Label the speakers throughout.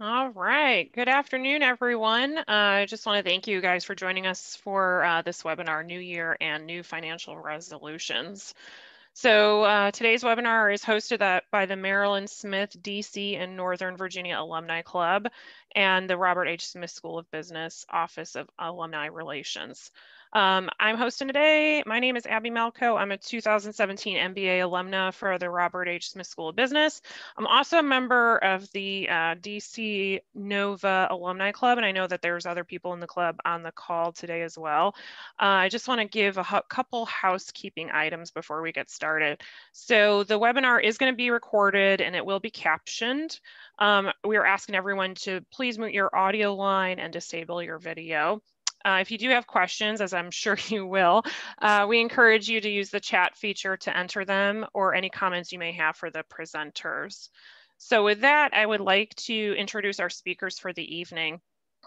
Speaker 1: All right. Good afternoon, everyone. Uh, I just want to thank you guys for joining us for uh, this webinar, New Year and New Financial Resolutions. So uh, today's webinar is hosted by the Maryland Smith DC and Northern Virginia Alumni Club and the Robert H. Smith School of Business Office of Alumni Relations. Um, I'm hosting today. My name is Abby Malco. I'm a 2017 MBA alumna for the Robert H. Smith School of Business. I'm also a member of the uh, DC Nova Alumni Club, and I know that there's other people in the club on the call today as well. Uh, I just want to give a couple housekeeping items before we get started. So the webinar is going to be recorded and it will be captioned. Um, we are asking everyone to please mute your audio line and disable your video. Uh, if you do have questions, as I'm sure you will, uh, we encourage you to use the chat feature to enter them or any comments you may have for the presenters. So with that, I would like to introduce our speakers for the evening.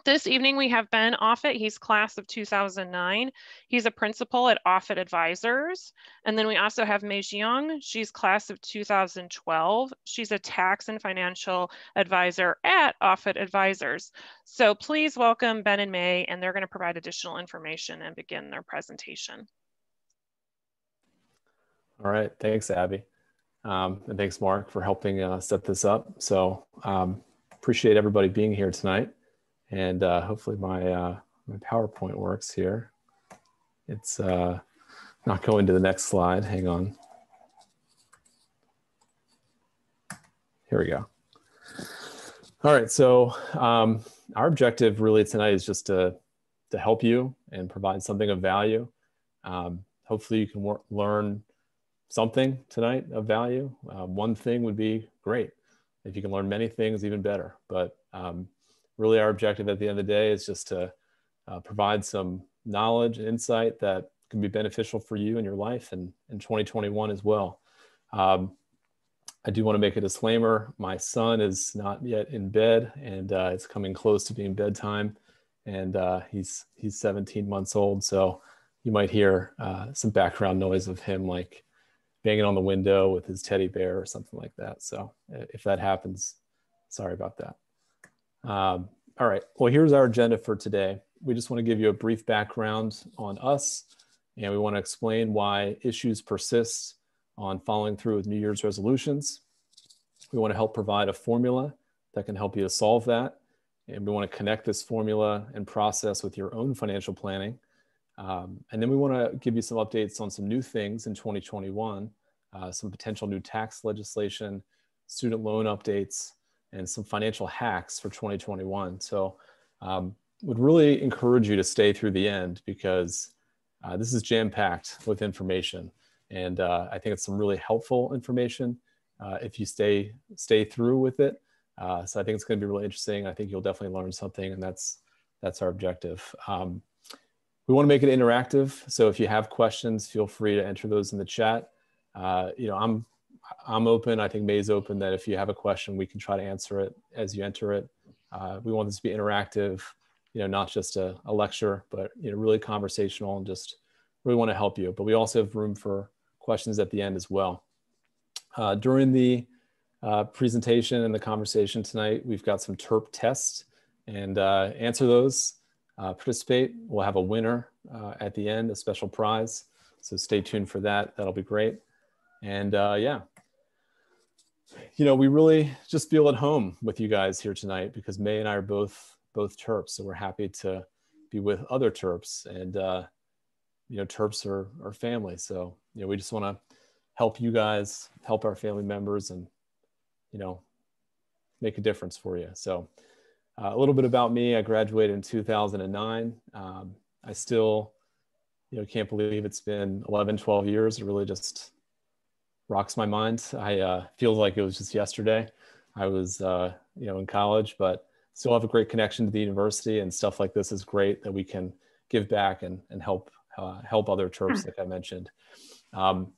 Speaker 1: This evening we have Ben Offit. He's class of 2009. He's a principal at Offit Advisors. And then we also have May Jiang. She's class of 2012. She's a tax and financial advisor at Offit Advisors. So please welcome Ben and Mei, and they're going to provide additional information and begin their presentation.
Speaker 2: All right, thanks, Abby. Um, and thanks, Mark, for helping uh, set this up. So um, appreciate everybody being here tonight. And uh, hopefully my, uh, my PowerPoint works here. It's uh, not going to the next slide. Hang on. Here we go. All right, so um, our objective really tonight is just to, to help you and provide something of value. Um, hopefully you can learn something tonight of value. Uh, one thing would be great. If you can learn many things, even better. But um, really our objective at the end of the day is just to uh, provide some knowledge and insight that can be beneficial for you in your life and in 2021 as well. Um, I do want to make a disclaimer. My son is not yet in bed and uh, it's coming close to being bedtime and uh, he's, he's 17 months old. So you might hear uh, some background noise of him like banging on the window with his teddy bear or something like that. So uh, if that happens, sorry about that. Um, all right, well, here's our agenda for today. We just want to give you a brief background on us, and we want to explain why issues persist on following through with New Year's resolutions. We want to help provide a formula that can help you to solve that. And we want to connect this formula and process with your own financial planning. Um, and then we want to give you some updates on some new things in 2021, uh, some potential new tax legislation, student loan updates, and some financial hacks for 2021. So um, would really encourage you to stay through the end because uh, this is jam packed with information. And uh, I think it's some really helpful information uh, if you stay, stay through with it. Uh, so I think it's going to be really interesting. I think you'll definitely learn something and that's, that's our objective. Um, we want to make it interactive. So if you have questions, feel free to enter those in the chat. Uh, you know, I'm I'm open. I think May's open that if you have a question, we can try to answer it as you enter it. Uh, we want this to be interactive, you know, not just a, a, lecture, but you know, really conversational and just really want to help you. But we also have room for questions at the end as well. Uh, during the uh, presentation and the conversation tonight, we've got some TERP tests and uh, answer those, uh, participate. We'll have a winner uh, at the end, a special prize. So stay tuned for that. That'll be great. And yeah, you know, we really just feel at home with you guys here tonight because May and I are both both Terps, so we're happy to be with other Terps, and uh, you know, Terps are our family. So you know, we just want to help you guys, help our family members, and you know, make a difference for you. So uh, a little bit about me: I graduated in 2009. Um, I still, you know, can't believe it's been 11, 12 years. It really just rocks my mind. I uh, feel like it was just yesterday. I was, uh, you know, in college, but still have a great connection to the university, and stuff like this is great that we can give back and and help uh, help other Terps, like I mentioned. Um,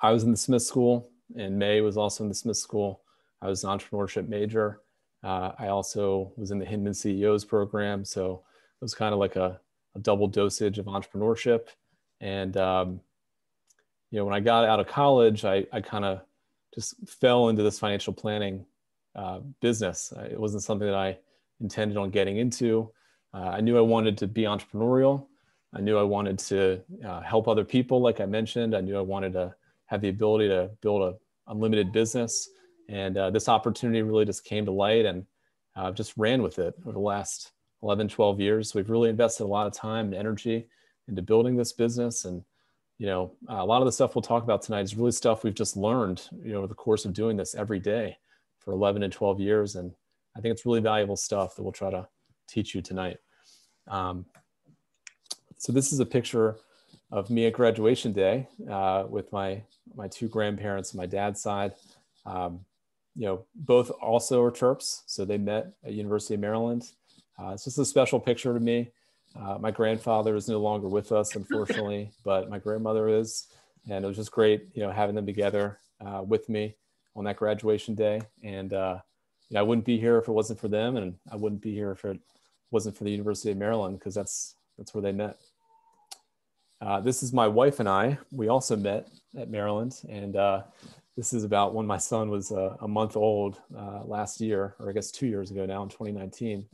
Speaker 2: I was in the Smith School, and May was also in the Smith School. I was an entrepreneurship major. Uh, I also was in the Hinman CEOs program, so it was kind of like a, a double dosage of entrepreneurship. And um, you know, when I got out of college, I, I kind of just fell into this financial planning uh, business. It wasn't something that I intended on getting into. Uh, I knew I wanted to be entrepreneurial. I knew I wanted to uh, help other people, like I mentioned. I knew I wanted to have the ability to build a unlimited business. And uh, this opportunity really just came to light and uh, just ran with it over the last 11, 12 years. We've really invested a lot of time and energy into building this business. And, you know, a lot of the stuff we'll talk about tonight is really stuff we've just learned, you know, over the course of doing this every day for 11 and 12 years. And I think it's really valuable stuff that we'll try to teach you tonight. Um, so this is a picture of me at graduation day uh, with my my two grandparents on my dad's side. Um, you know, both also are Terps, so they met at University of Maryland. Uh, it's just a special picture to me. Uh, my grandfather is no longer with us, unfortunately, but my grandmother is, and it was just great, you know, having them together uh, with me on that graduation day. And uh, you know, I wouldn't be here if it wasn't for them, and I wouldn't be here if it wasn't for the University of Maryland because that's that's where they met. Uh, this is my wife and I. We also met at Maryland, and uh, this is about when my son was uh, a month old uh, last year, or I guess two years ago now in 2019.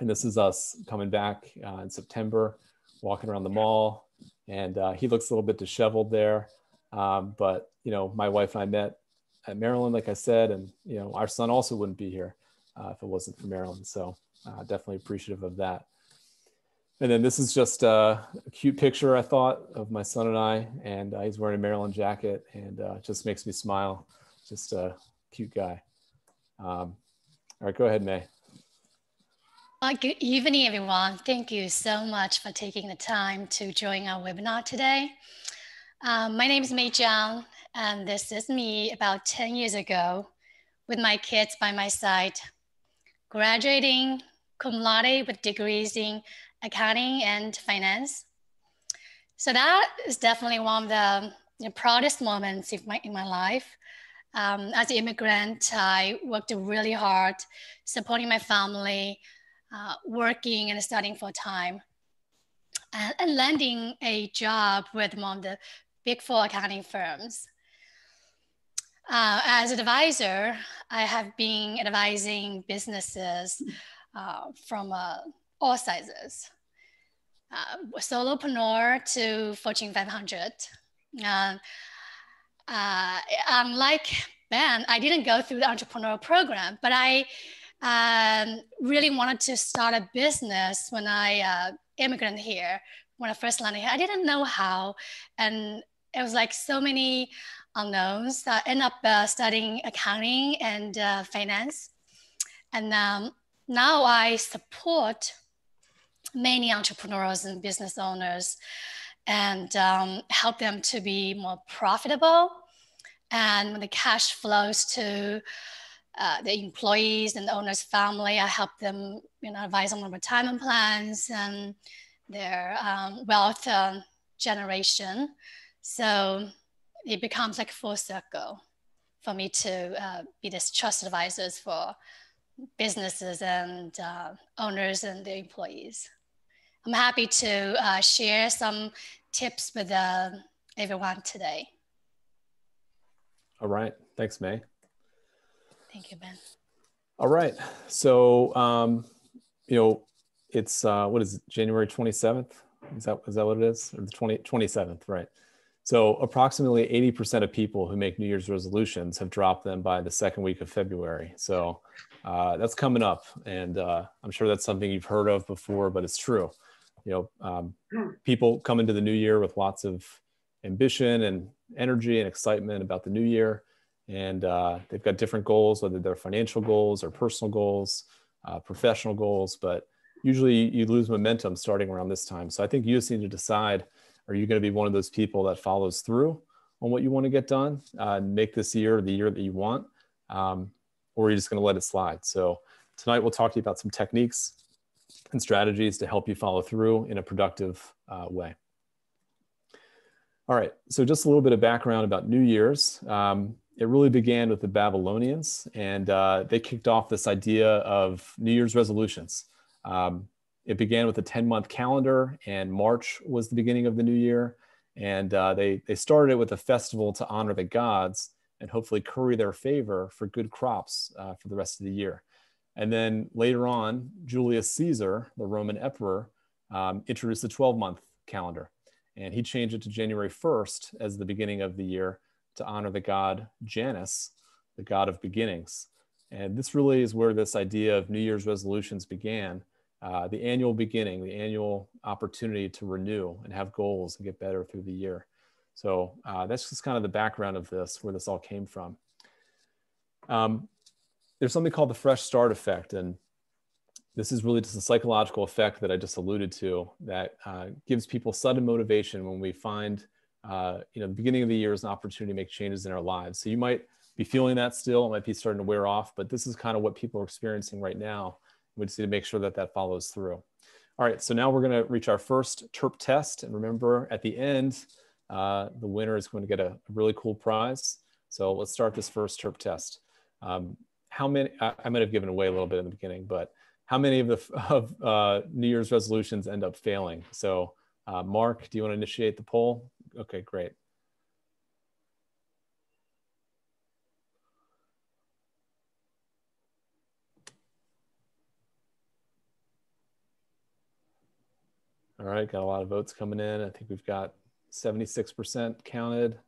Speaker 2: And this is us coming back uh, in September, walking around the mall, and uh, he looks a little bit disheveled there. Um, but you know, my wife and I met at Maryland, like I said, and you know, our son also wouldn't be here if it wasn't for Maryland. So definitely appreciative of that. And then this is just uh, a cute picture, I thought, of my son and I. And uh, he's wearing a Maryland jacket and uh, just makes me smile. Just a cute guy. Um, all right, go ahead, May.
Speaker 3: Uh, good evening, everyone. Thank you so much for taking the time to join our webinar today. Um, my name is May Jiang, and this is me about 10 years ago with my kids by my side, graduating cum laude with degrees in accounting and finance. So that is definitely one of the, the proudest moments in my, in my life. Um, as an immigrant, I worked really hard supporting my family, uh, working and studying full time, and, and, landing a job with one of the big four accounting firms. Uh, as an advisor, I have been advising businesses uh, from a all sizes. Uh, solopreneur to Fortune 500. Uh, uh, unlike Ben, I didn't go through the entrepreneurial program, but I um, really wanted to start a business when I uh, immigrated here. When I first landed here, I didn't know how, and it was like so many unknowns. I ended up uh, studying accounting and uh, finance, and um, now I support many entrepreneurs and business owners and um, help them to be more profitable. And when the cash flows to uh, the employees and the owner's family, I help them, you know, advise on retirement plans and their um, wealth uh, generation. So it becomes like a full circle for me to uh, be this trusted advisors for businesses and uh, owners and their employees. I'm happy to uh, share some tips with everyone today.
Speaker 2: All right. Thanks, May.
Speaker 3: Thank you, Ben.
Speaker 2: All right. So, um, you know, it's, uh, what is it, January 27th? Is that, is that what it is? Or the 20, 27th, right? So approximately 80% of people who make New Year's resolutions have dropped them by the second week of February. So uh, that's coming up. And uh, I'm sure that's something you've heard of before, but it's true you know um, people come into the new year with lots of ambition and energy and excitement about the new year and uh, they've got different goals whether they're financial goals or personal goals uh, professional goals but usually you lose momentum starting around this time so i think you just need to decide are you going to be one of those people that follows through on what you want to get done uh, make this year the year that you want um, or are you just going to let it slide so tonight we'll talk to you about some techniques and strategies to help you follow through in a productive uh, way. All right, so just a little bit of background about New Year's. Um, it really began with the Babylonians, and uh, they kicked off this idea of New Year's resolutions. Um, it began with a 10 month calendar, and March was the beginning of the new year. And uh, they, they started it with a festival to honor the gods. and hopefully curry their favor for good crops uh, for the rest of the year. And then later on, Julius Caesar, the Roman emperor, um, introduced the 12 month calendar. And he changed it to January 1st as the beginning of the year to honor the god Janus, the god of beginnings. And this really is where this idea of New Year's resolutions began uh, the annual beginning, the annual opportunity to renew and have goals and get better through the year. So uh, that's just kind of the background of this, where this all came from. Um, there's something called the fresh start effect. And this is really just a psychological effect that I just alluded to that uh, gives people sudden motivation when we find, uh, you know, the beginning of the year is an opportunity to make changes in our lives. So you might be feeling that still, it might be starting to wear off, but this is kind of what people are experiencing right now we just need to make sure that that follows through. All right, so now we're gonna reach our first TERP test. And remember at the end, uh, the winner is going to get a, really cool prize. So let's start this first TERP test. Um, how many, I, I, might have given away a little bit in the beginning, but how many of the of, uh, New Year's resolutions end up failing? So uh, Mark, do you wanna initiate the poll? Okay, great. All right, got a lot of votes coming in. I think we've got 76% counted.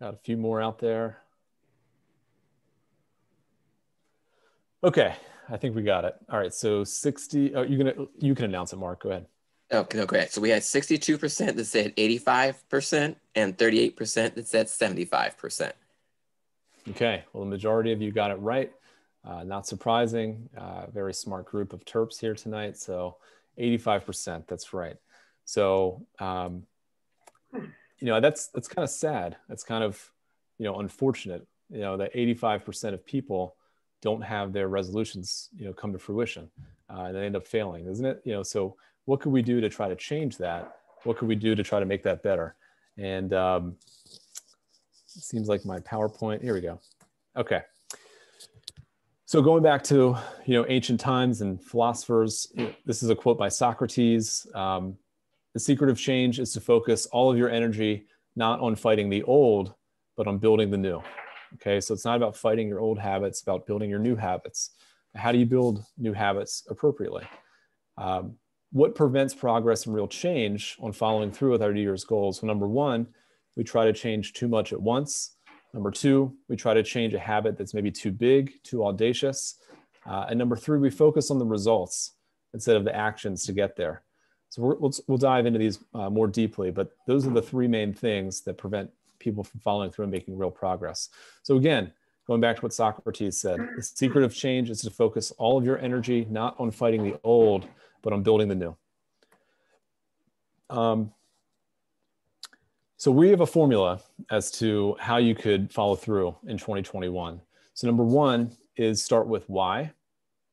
Speaker 2: Got a few more out there. Okay, I think we got it. All right, so 60, oh, you gonna you can announce it, Mark. Go ahead.
Speaker 4: Okay, no, great. So we had 62% that said 85% and 38% that said 75%.
Speaker 2: Okay, well, the majority of you got it right. Uh, not surprising, uh, very smart group of Terps here tonight. So 85%, that's right. So, um, you know, that's, that's kind of sad. That's kind of, you know, unfortunate, you know, that 85% of people don't have their resolutions, you know, come to fruition uh, and they end up failing, isn't it? You know, so what could we do to try to change that? What could we do to try to make that better? And um, it seems like my PowerPoint, here we go. Okay. So going back to you know ancient times and philosophers, this is a quote by Socrates. Um, the secret of change is to focus all of your energy not on fighting the old, but on building the new. Okay, so it's not about fighting your old habits, it's about building your new habits. How do you build new habits appropriately? Um, what prevents progress and real change on following through with our New Year's goals? Well, number one, we try to change too much at once. Number two, we try to change a habit that's maybe too big, too audacious. Uh, and number three, we focus on the results instead of the actions to get there. So we will we'll dive into these uh, more deeply, but those are the three main things that prevent people from following through and making real progress. So again, going back to what Socrates said, the secret of change is to focus all of your energy not on fighting the old, but I'm building the new. Um, so we have a formula as to how you could follow through in 2021. So number one is start with why,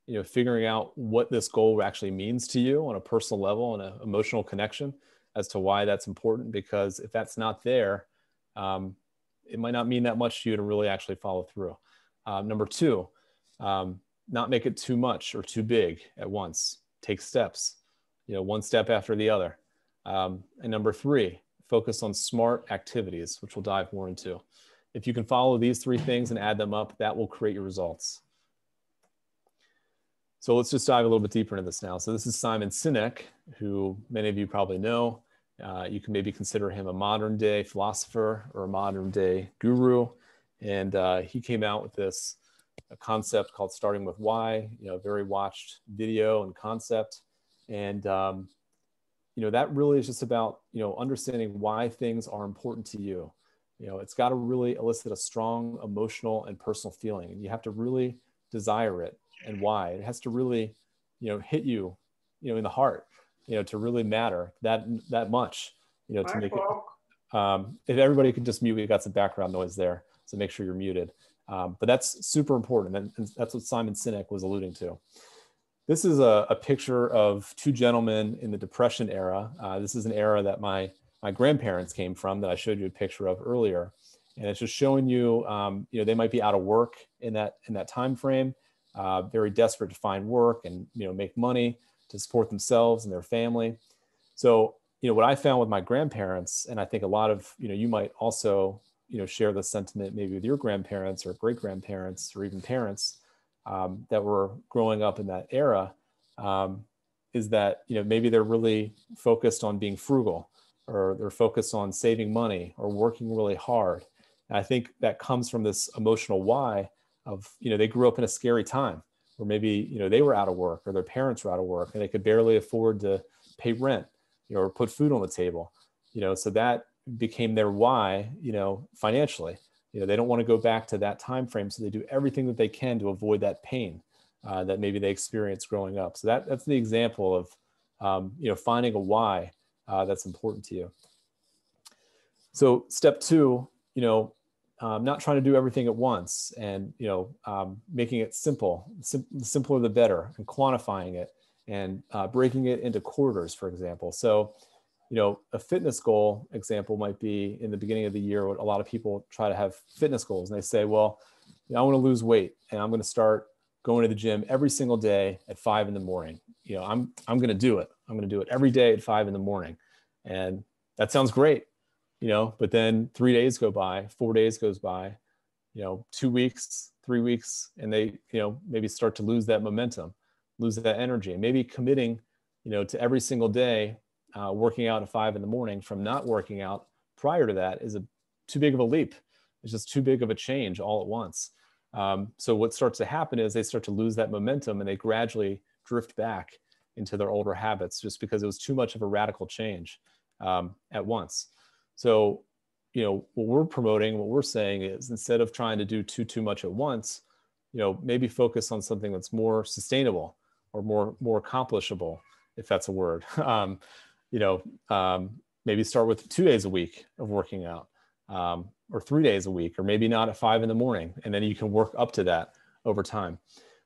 Speaker 2: you know, figuring out what this goal actually means to you on a personal level and an emotional connection as to why that's important. Because if that's not there, um, it might not mean that much to you to really actually follow through. Uh, number two, um, not make it too much or too big at once. Take steps, you know, one step after the other. Um, and number three, focus on smart activities, which we'll dive more into. If you can follow these three things and add them up, that will create your results. So let's just dive a little bit deeper into this now. So this is Simon Sinek, who many of you probably know. Uh, you can maybe consider him a modern day philosopher or a modern day guru. And uh, he came out with this concept called starting with why, you know, very watched video and concept. And um, you know that really is just about you know understanding why things are important to you. You know it's got to really elicit a strong emotional and personal feeling and you have to really desire it and why. It has to really you know hit you you know in the heart you know to really matter that that much you know to make it um, if everybody could just mute we got some background noise there so make sure you're muted um, but that's super important and that's what simon sinek was alluding to this is a, a, picture of two gentlemen in the Depression era. Uh, this is an era that my, my grandparents came from that I showed you a picture of earlier. And it's just showing you, um, you know, they might be out of work in that, in that time frame, uh, very desperate to find work and, you know, make money to support themselves and their family. So you know, what I found with my grandparents, and I think a lot of, you know, you might also, you know, share the sentiment maybe with your grandparents or great grandparents or even parents um, that were growing up in that era, um, is that, you know, maybe they're really focused on being frugal or they're focused on saving money or working really hard. And I think that comes from this emotional why of, you know, they grew up in a scary time or maybe, you know, they were out of work or their parents were out of work and they could barely afford to pay rent, you know, or put food on the table, you know, so that became their why, you know, financially. You know, they don't want to go back to that time frame, so they do everything that they can to avoid that pain uh, that maybe they experienced growing up. So that that's the example of, um, you know, finding a why uh, that's important to you. So step two, you know, um, not trying to do everything at once and, you know, um, making it simple, Sim- the simpler the better and quantifying it and uh, breaking it into quarters, for example. So, you know, a fitness goal example might be in the beginning of the year, what a lot of people try to have fitness goals and they say, well, you know, I want to lose weight and I'm going to start going to the gym every single day at five in the morning. You know, I'm, I'm going to do it. I'm going to do it every day at five in the morning. And that sounds great, you know, but then three days go by, four days goes by, you know, two weeks, three weeks, and they, you know, maybe start to lose that momentum, lose that energy, and maybe committing, you know, to every single day uh, working out at five in the morning from not working out prior to that is a too big of a leap. It's just too big of a change all at once. Um, so what starts to happen is they start to lose that momentum and they gradually drift back into their older habits just because it was too much of a radical change um, at once. So, you know, what we're promoting, what we're saying is instead of trying to do too too much at once, you know, maybe focus on something that's more sustainable or more more accomplishable, if that's a word. Um, you know, um, maybe start with two days a week of working out, um, or three days a week, or maybe not at five in the morning, and then you can work up to that over time.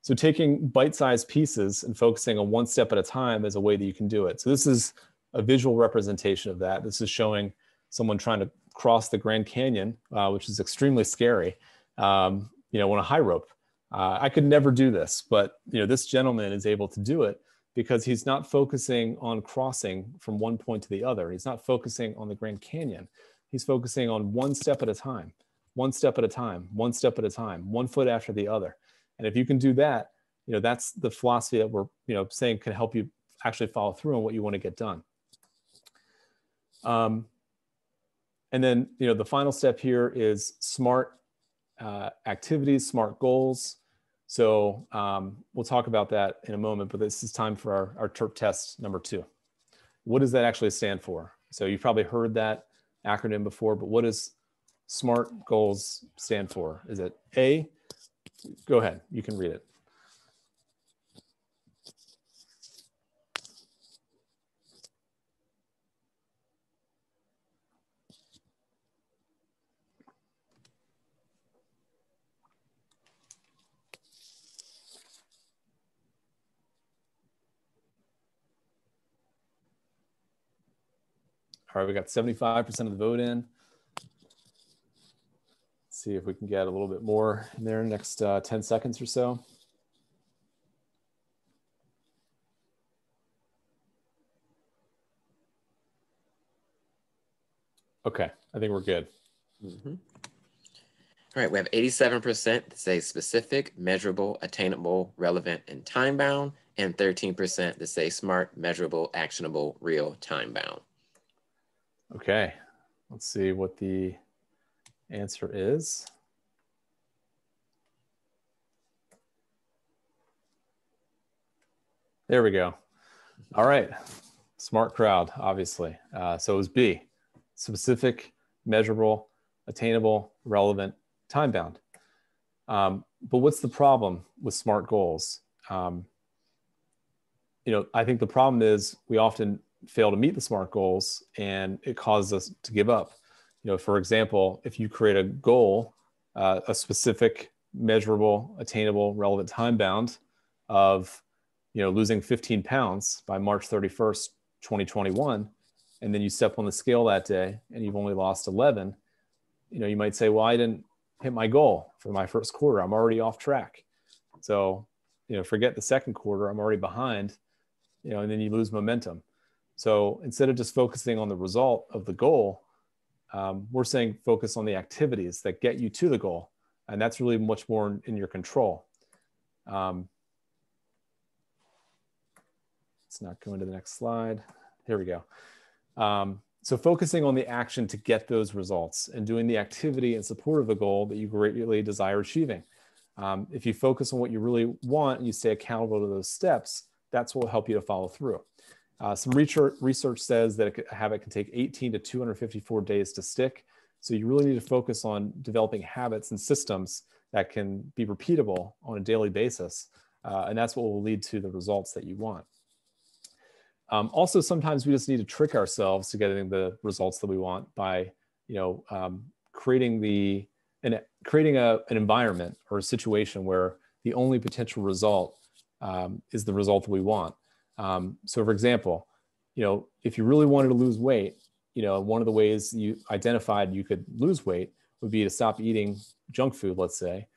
Speaker 2: So taking bite-sized pieces and focusing on one step at a time is a way that you can do it. So this is a visual representation of that. This is showing someone trying to cross the Grand Canyon, uh, which is extremely scary, um, you know, on a high rope. Uh, I could never do this, but you know, this gentleman is able to do it because he's not focusing on crossing from one point to the other. He's not focusing on the Grand Canyon. He's focusing on one step at a time, one step at a time, one step at a time, one foot after the other. And if you can do that, you know, that's the philosophy that we're, you know, saying can help you actually follow through on what you want to get done. Um, and then, you know, the final step here is smart uh, activities, smart goals. So um, we'll talk about that in a moment, but this is time for our, our TERP test number two. What does that actually stand for? So you've probably heard that acronym before, but what does SMART goals stand for? Is it A, Go ahead. You can read it. All right, we got 75% of the vote in Let's see if we can get a little bit more in there next uh, 10 seconds or so. Okay, I think we're good.
Speaker 4: Mm -hmm. All right, we have 87% that say specific, measurable, attainable, relevant, and time bound, and 13% that say smart, measurable, actionable, real, time bound.
Speaker 2: Okay, let's see what the answer is. There we go. All right. Smart crowd, obviously. Uh, so it was B specific, measurable, attainable, relevant, time bound. Um, but what's the problem with SMART goals? Um, you know, I think the problem is we often fail to meet the SMART goals and it causes us to give up you know, for example, if you create a goal, uh, a specific, measurable, attainable, relevant time bound of, you know, losing 15 pounds by March 31st, 2021, and then you step on the scale that day and you've only lost 11, you know, you might say, well, I didn't hit my goal for my first quarter. I'm already off track. So, you know, forget the second quarter. I'm already behind, you know, and then you lose momentum. So instead of just focusing on the result of the goal, um, we're saying focus on the activities that get you to the goal. And that's really much more in, in your control. Um, let's not go into the next slide. Here we go. Um, so focusing on the action to get those results and doing the activity in support of the goal that you greatly desire achieving. Um, if you focus on what you really want and you stay accountable to those steps, that's what will help you to follow through. Uh, some research, research says that a habit can take 18 to 254 days to stick. So you really need to focus on developing habits and systems that can be repeatable on a daily basis. Uh, and that's what will lead to the results that you want. Um, also, sometimes we just need to trick ourselves to getting the results that we want by, you know, um, creating the and creating a, an environment or a situation where the only potential result um, is the result that we want. Um, so, for example, you know, if you really wanted to lose weight, you know, one of the ways you identified you could lose weight would be to stop eating junk food. Let's say,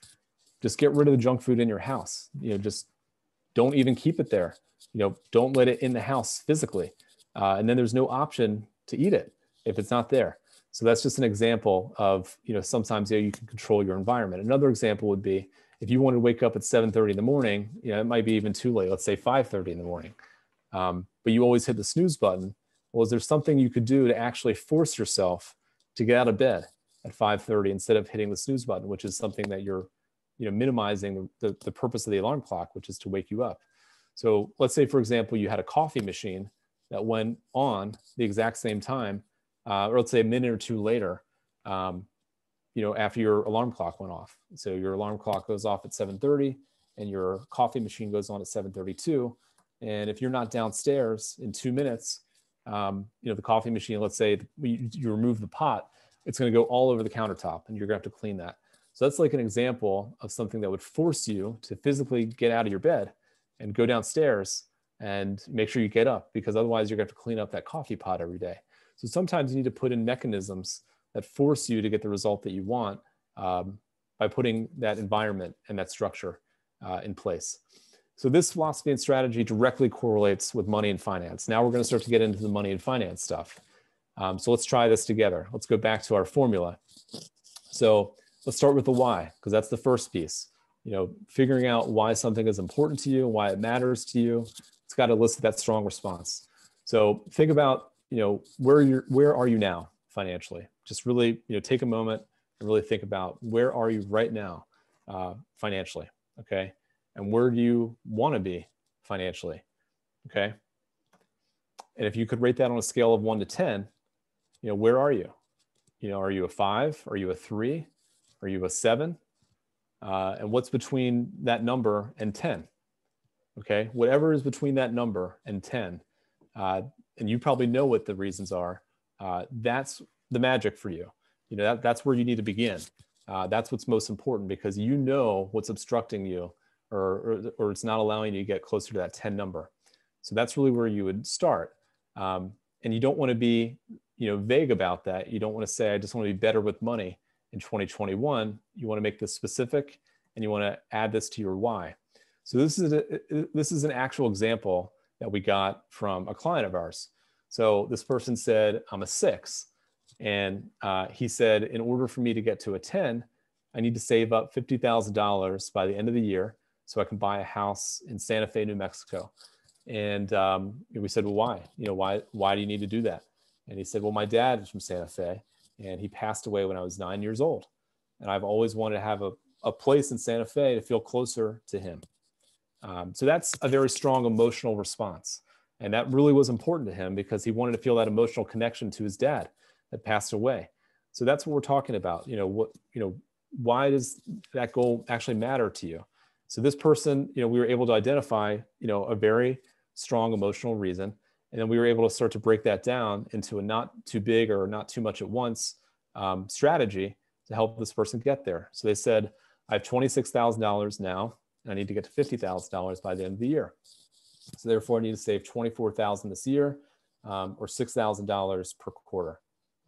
Speaker 2: just get rid of the junk food in your house. You know, just don't even keep it there you know, don't let it in the house physically. Uh, and then there's no option to eat it if it's not there. So that's just an example of, you know, sometimes you, know, you can control your environment. Another example would be if you wanted to wake up at 7.30 in the morning, you know, it might be even too late, let's say 5.30 in the morning, um, but you always hit the snooze button. Well, is there something you could do to actually force yourself to get out of bed at 5.30 instead of hitting the snooze button, which is something that you're, you know, minimizing the, the, the purpose of the alarm clock, which is to wake you up. So let's say, for example, you had a coffee machine that went on the exact same time, uh, or let's say a minute or two later, um, you know, after your alarm clock went off. So your alarm clock goes off at 7:30, and your coffee machine goes on at 7:32. And if you're not downstairs in two minutes, um, you know, the coffee machine, let's say you, you remove the pot, it's going to go all over the countertop, and you're going to have to clean that. So that's like an example of something that would force you to physically get out of your bed and go downstairs and make sure you get up because otherwise you're going to have to clean up that coffee pot every day. So sometimes you need to put in mechanisms that force you to get the result that you want um, by putting that environment and that structure uh, in place. So this philosophy and strategy directly correlates with money and finance. Now we're going to start to get into the money and finance stuff. Um, so let's try this together. Let's go back to our formula. So let's start with the why, because that's the first piece you know, figuring out why something is important to you, why it matters to you. It's got to elicit that strong response. So think about, you know, where you're, where are you now financially? Just really, you know, take a moment and really think about where are you right now uh, financially, okay? And where do you want to be financially, okay? And if you could rate that on a scale of one to 10, you know, where are you? You know, are you a five? Are you a three? Are you a seven? uh, and what's between that number and 10 okay whatever is between that number and 10 uh, and you probably know what the reasons are uh, that's the magic for you you know that, that's where you need to begin uh, that's what's most important because you know what's obstructing you or, or, or, it's not allowing you to get closer to that 10 number so that's really where you would start um, and you don't want to be you know vague about that you don't want to say i just want to be better with money in 2021, you want to make this specific and you want to add this to your why. So this is, a, this is an actual example that we got from a client of ours. So this person said, I'm a six. And uh, he said, in order for me to get to a 10, I need to save up $50,000 by the end of the year so I can buy a house in Santa Fe, New Mexico. And um, we said, well, why? You know, why, why do you need to do that? And he said, well, my dad is from Santa Fe and he passed away when I was nine years old. And I've always wanted to have a, a place in Santa Fe to feel closer to him. Um, so that's a very strong emotional response. And that really was important to him because he wanted to feel that emotional connection to his dad that passed away. So that's what we're talking about. You know, what, you know, why does that goal actually matter to you? So this person, you know, we were able to identify, you know, a very strong emotional reason and then we were able to start to break that down into a not too big or not too much at once um, strategy to help this person get there. So they said, I have $26,000 now, and I need to get to $50,000 by the end of the year. So therefore, I need to save 24,000 this year, um, or $6,000 per quarter.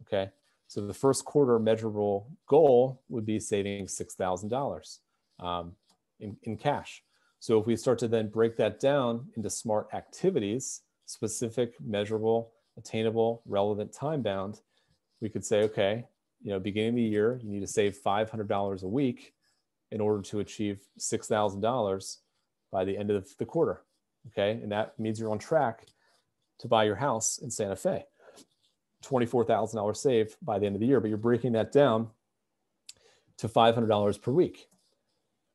Speaker 2: Okay. So the first quarter measurable goal would be saving $6,000 um, in, in cash. So if we start to then break that down into smart activities, specific, measurable, attainable, relevant, time bound, we could say, okay, you know, beginning of the year, you need to save $500 a week in order to achieve $6,000 by the end of the quarter. Okay. And that means you're on track to buy your house in Santa Fe. $24,000 saved by the end of the year, but you're breaking that down to $500 per week.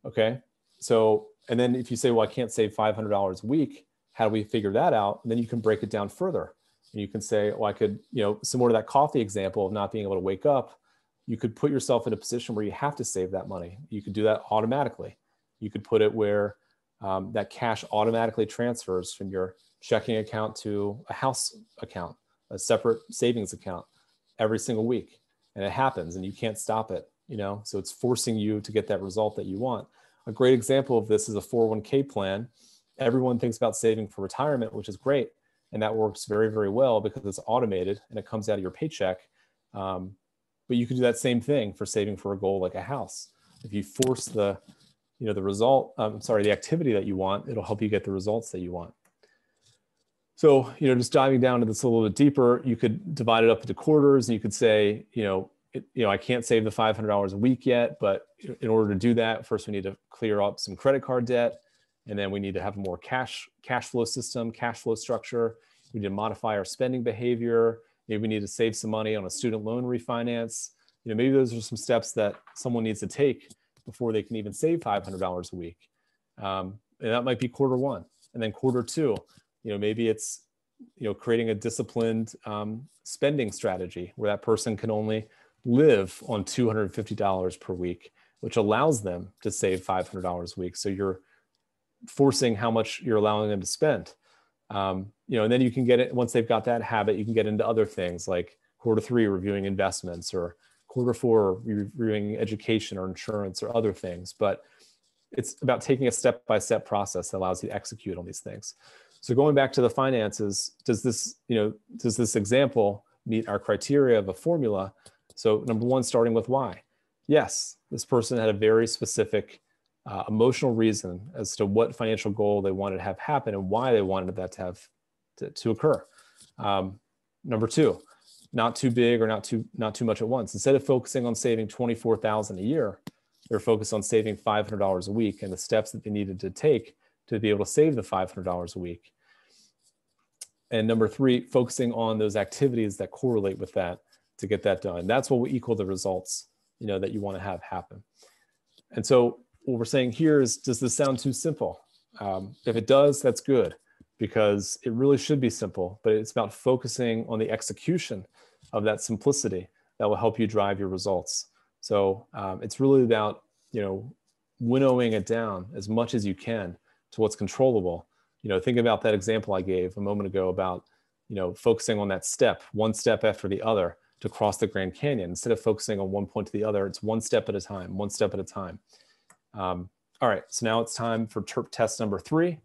Speaker 2: Okay. So, and then if you say, well, I can't save $500 a week, how do we figure that out? And then you can break it down further. And you can say, well, I could, you know, similar to that coffee example of not being able to wake up, you could put yourself in a position where you have to save that money. You could do that automatically. You could put it where um, that cash automatically transfers from your checking account to a house account, a separate savings account every single week. And it happens and you can't stop it, you know? So it's forcing you to get that result that you want. A great example of this is a 401k plan. Everyone thinks about saving for retirement, which is great. And that works very, very well because it's automated and it comes out of your paycheck. Um, but you can do that same thing for saving for a goal like a house. If you force the, you know, the result, I'm um, sorry, the activity that you want, it'll help you get the results that you want. So, you know, just diving down into this a little bit deeper, you could divide it up into quarters and you could say, you know, it, you know, I can't save the $500 a week yet, but in order to do that, first we need to clear up some credit card debt. And then we need to have a more cash, cash flow system, cash flow structure. We need to modify our spending behavior. Maybe we need to save some money on a student loan refinance. You know, maybe those are some steps that someone needs to take before they can even save $500 a week. Um, and that might be quarter one. And then quarter two, you know, maybe it's, you know, creating a disciplined um, spending strategy where that person can only live on $250 per week, which allows them to save $500 a week. So you're forcing how much you're allowing them to spend. Um, you know, and then you can get it once they've got that habit, you can get into other things like quarter three, reviewing investments or quarter four, reviewing education or insurance or other things. But it's about taking a step-by-step process that allows you to execute on these things. So going back to the finances, does this, you know, does this example meet our criteria of a formula? So number one, starting with why. Yes, this person had a very specific uh, emotional reason as to what financial goal they wanted to have happen and why they wanted that to have to, to occur. Um, number two, not too big or not too not too much at once. Instead of focusing on saving twenty four thousand a year, they're focused on saving five hundred dollars a week and the steps that they needed to take to be able to save the five hundred dollars a week. And number three, focusing on those activities that correlate with that to get that done. That's what will equal the results you know that you want to have happen. And so what we're saying here is, does this sound too simple? Um, if it does, that's good because it really should be simple, but it's about focusing on the execution of that simplicity that will help you drive your results. So um, it's really about, you know, winnowing it down as much as you can to what's controllable. You know, think about that example I gave a moment ago about, you know, focusing on that step, one step after the other to cross the Grand Canyon. Instead of focusing on one point to the other, it's one step at a time, one step at a time. Um, all right, so now it's time for TERP test number three.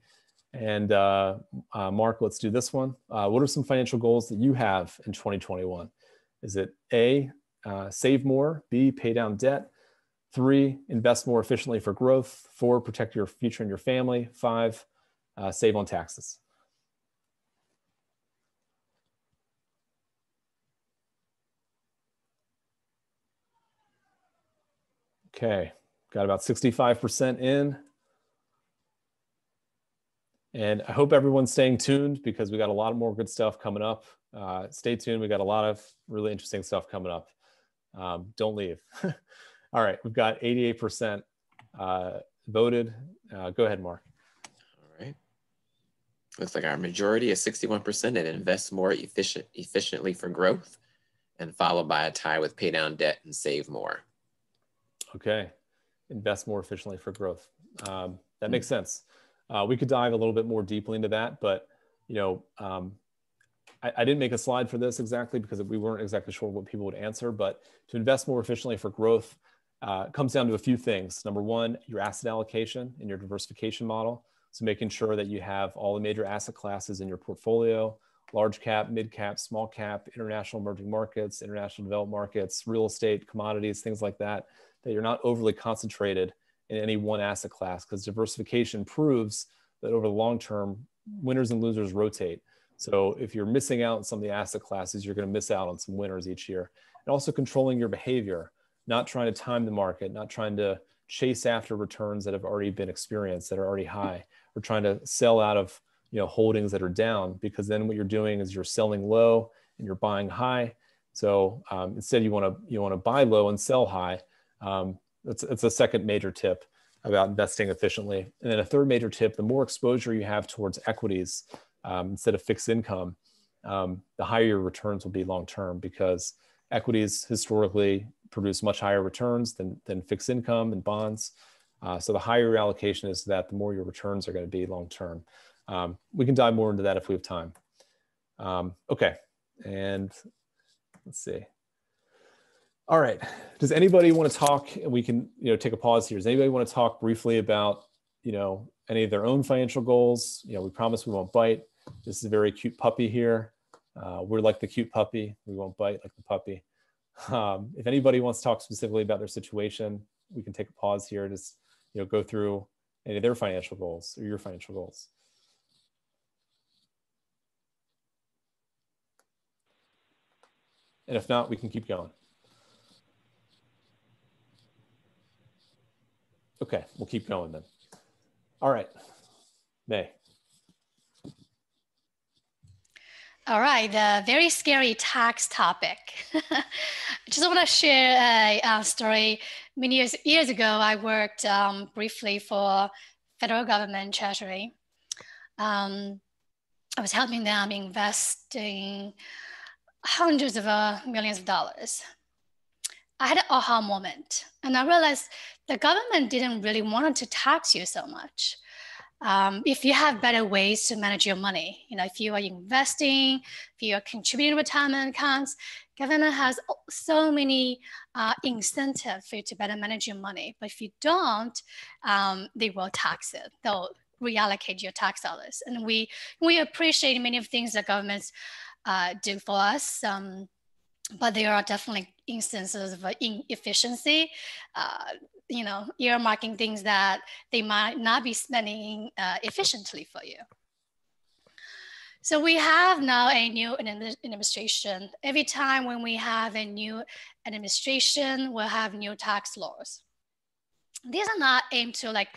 Speaker 2: And uh, uh, Mark, let's do this one. Uh, what are some financial goals that you have in 2021? Is it A, uh, save more, B, pay down debt, three, invest more efficiently for growth, four, protect your future and your family, five, uh, save on taxes? Okay, got about 65% in. And I hope everyone's staying tuned because we got a lot more good stuff coming up. Uh, stay tuned. We got a lot of really interesting stuff coming up. Um, don't leave. All right, we've got 88% uh, voted. Uh, go ahead, Mark.
Speaker 4: All right. Looks like our majority is 61% that invest more efficient, efficiently for growth and followed by a tie with pay down debt and save more.
Speaker 2: Okay. Invest more efficiently for growth. Um, that makes sense. Uh, we could dive a little bit more deeply into that, but you know, um, I, I, didn't make a slide for this exactly because we weren't exactly sure what people would answer. But to invest more efficiently for growth uh, comes down to a few things. Number one, your asset allocation and your diversification model. So making sure that you have all the major asset classes in your portfolio, large cap, mid cap, small cap, international emerging markets, international developed markets, real estate, commodities, things like that, that you're not overly concentrated in any one asset class because diversification proves that over the long term, winners and losers rotate. So if you're missing out on some of the asset classes, you're going to miss out on some winners each year. And also controlling your behavior, not trying to time the market, not trying to chase after returns that have already been experienced, that are already high, or trying to sell out of you know holdings that are down, because then what you're doing is you're selling low and you're buying high. So um, instead, you want to you want to buy low and sell high. Um, that's, that's a second major tip about investing efficiently. And then a third major tip: the more exposure you have towards equities, um, instead of fixed income, um, the higher your returns will be long term because equities historically produce much higher returns than, than fixed income and bonds. Uh, so the higher your allocation is that, the more your returns are going to be long term. Um, we can dive more into that if we have time. Um, okay, and let's see. All right, does anybody want to talk? And we can you know take a pause here. Does anybody want to talk briefly about you know any of their own financial goals? You know, we promise we won't bite. This is a very cute puppy here. Uh, we're like the cute puppy. We won't bite like the puppy. Um, if anybody wants to talk specifically about their situation, we can take a pause here just you know go through any of their financial goals or your financial goals. And if not, we can keep going. Okay, we'll keep going then. All right, May.
Speaker 3: All right, the very scary tax topic. I just want to share a, a, story. Many years, years ago, I worked um, briefly for federal government treasury. Um, I was helping them investing hundreds of uh, millions of dollars. I had an aha moment, and I realized the government didn't really want to tax you so much um, if you have better ways to manage your money, you know, if you are investing, if you are contributing retirement accounts, government has so many uh, incentives for you to better manage your money. But if you don't, um, they will tax it. They'll reallocate your tax dollars. And we we appreciate many of things that governments uh, do for us. Um, but there are definitely instances of inefficiency. Uh, you know, earmarking things that they might not be spending uh, efficiently for you. So we have now a new administration. Every time when we have a new administration, we'll have new tax laws. These are not aimed to like,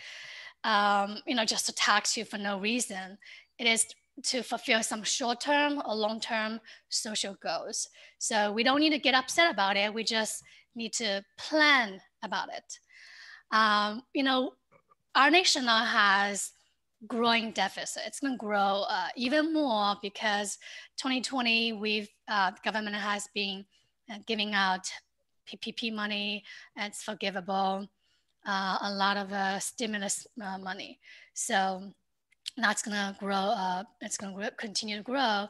Speaker 3: um, you know, just to tax you for no reason. It is to fulfill some short-term or long-term social goals. So we don't need to get upset about it. We just need to plan about it. Um, you know, our nation now has growing deficit. It's going to grow uh, even more because 2020, we've uh, government has been uh, giving out PPP money. It's forgivable. Uh, a lot of uh, stimulus uh, money. So that's going to grow. it's going to continue to grow.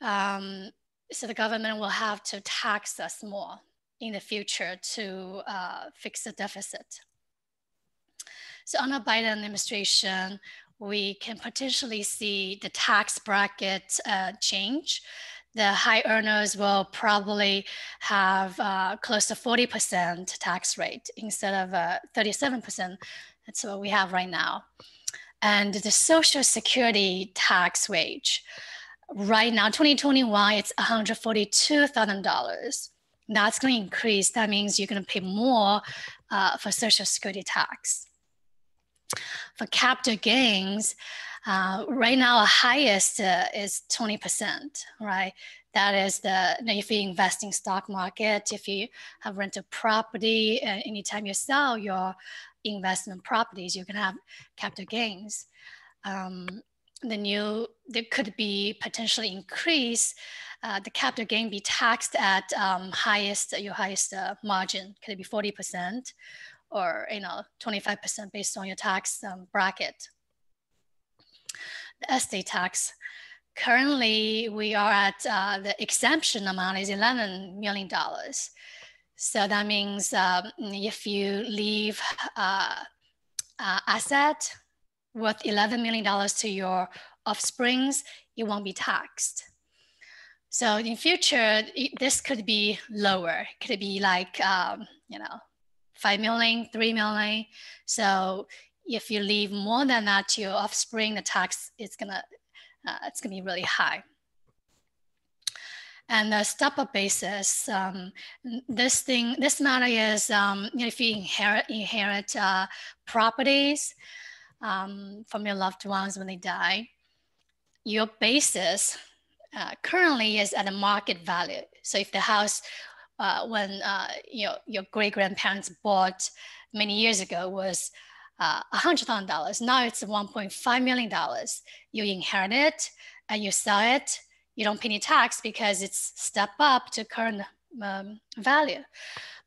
Speaker 3: Um, so the government will have to tax us more in the future to uh, fix the deficit. So under Biden administration, we can potentially see the tax bracket uh, change. The high earners will probably have uh, close to 40% tax rate instead of 37%. Uh, That's what we have right now. And the Social Security tax wage, right now, 2021, it's $142,000 that's going to increase. That means you're going to pay more uh, for Social Security tax. For capital gains, uh, right now, highest uh, is 20%, right? That is the, you know, if you invest in stock market, if you have rented property, uh, anytime you sell your investment properties, you can have capital gains. Um, the new, there could be potentially increase uh, the capital gain be taxed at um, highest your highest uh, margin? Could it be 40% or you know 25% based on your tax um, bracket? The estate tax. Currently, we are at uh, the exemption amount is 11 million dollars. So that means um, if you leave uh, uh, asset worth 11 million dollars to your offsprings, it won't be taxed. So in future, this could be lower. Could be like, um, you know, 5 million, 3 million. So if you leave more than that to your offspring, the tax is gonna uh, it's to be really high. And the step-up basis, um, this thing, this matter is um, you know, if you inherit inherit uh, properties um, from your loved ones when they die, your basis uh, currently is at a market value. So if the house, uh, when uh, you know your great grandparents bought many years ago was uh, $100,000, now it's $1.5 million. You inherit it and you sell it you don't pay any tax because it's step up to current um, value.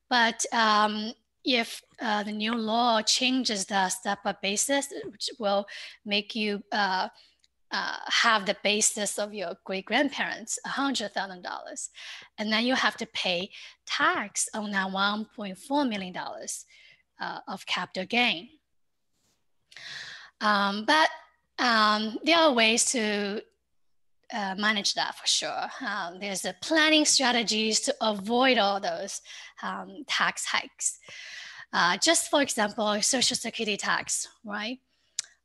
Speaker 3: But um, if uh, the new law changes the step up basis, which will make you uh, uh, have the basis of your great grandparents, $100,000. And then you have to pay tax on that $1.4 million uh, of capital gain. Um, but um, there are ways to uh, manage that for sure. Um, there's a planning strategies to avoid all those um, tax hikes. Uh, just for example, social security tax, right?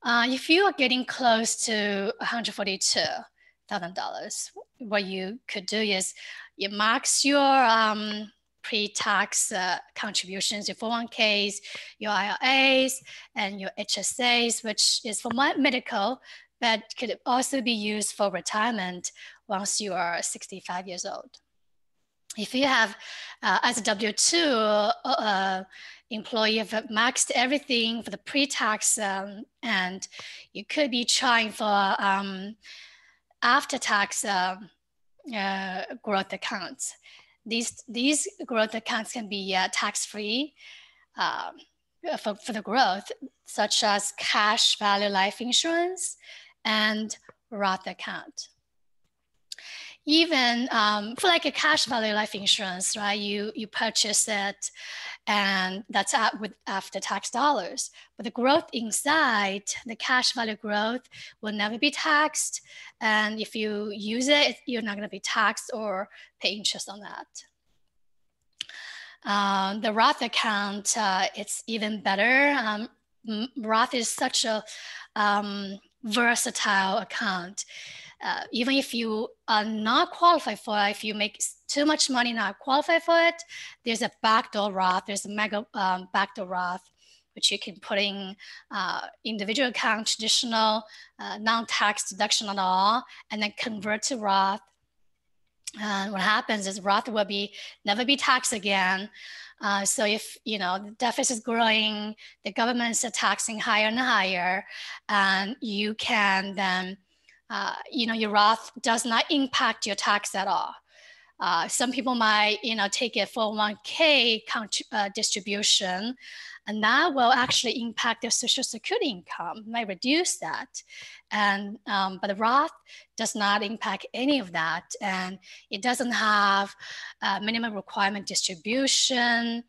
Speaker 3: Uh, if you are getting close to $142,000, what you could do is you max your um, pre-tax uh, contributions, your 401ks, your IRAs, and your HSAs, which is for my medical, but could also be used for retirement once you are 65 years old. If you have, uh, as a W-2 uh, employee, have maxed everything for the pre-tax um, and you could be trying for um, after-tax uh, uh growth accounts. These, these growth accounts can be uh, tax-free um, for, for the growth, such as cash value life insurance, and Roth account. Even um, for like a cash value life insurance, right? You you purchase it, and that's at with after tax dollars. But the growth inside the cash value growth will never be taxed, and if you use it, you're not going to be taxed or pay interest on that. Um, the Roth account, uh, it's even better. Um, Roth is such a um, versatile account. Uh, even if you are not qualified for it, if you make too much money not qualified for it, there's a backdoor Roth, there's a mega um, backdoor Roth, which you can put in uh, individual account, traditional, uh, non-tax deduction at all, and then convert to Roth. And what happens is Roth will be never be taxed again. Uh, so if you know the deficit is growing, the government's are taxing higher and higher, and you can then, uh, you know, your Roth does not impact your tax at all. Uh, some people might, you know, take a 401k uh, distribution, and that will actually impact their social security income, might reduce that. And um, but the Roth does not impact any of that, and it doesn't have minimum requirement distribution.